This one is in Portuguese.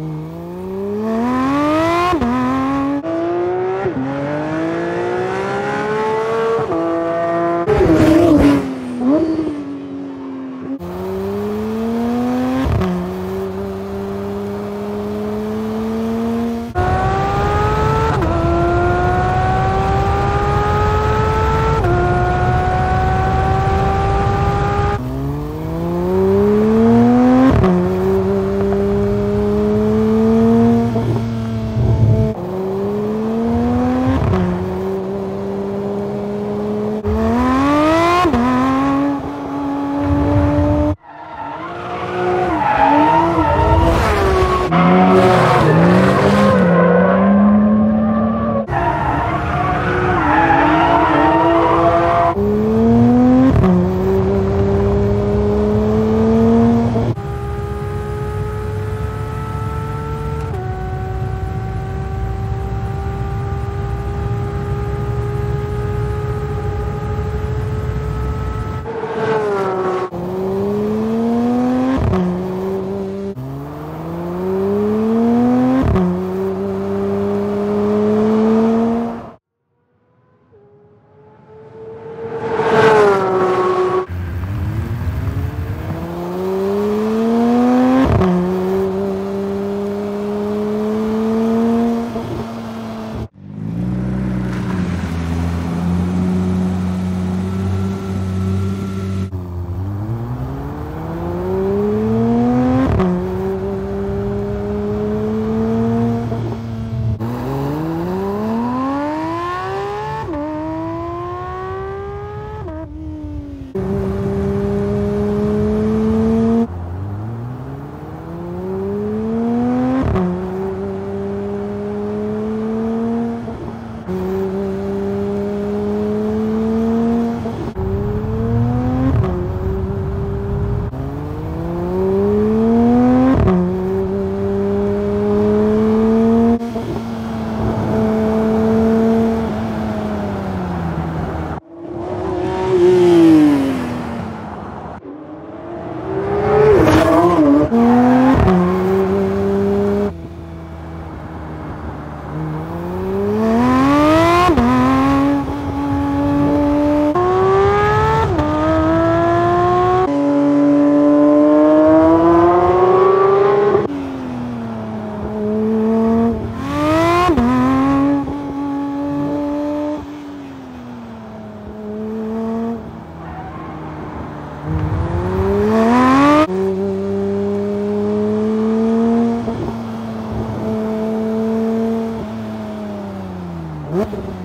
Mm-hmm. Uhum.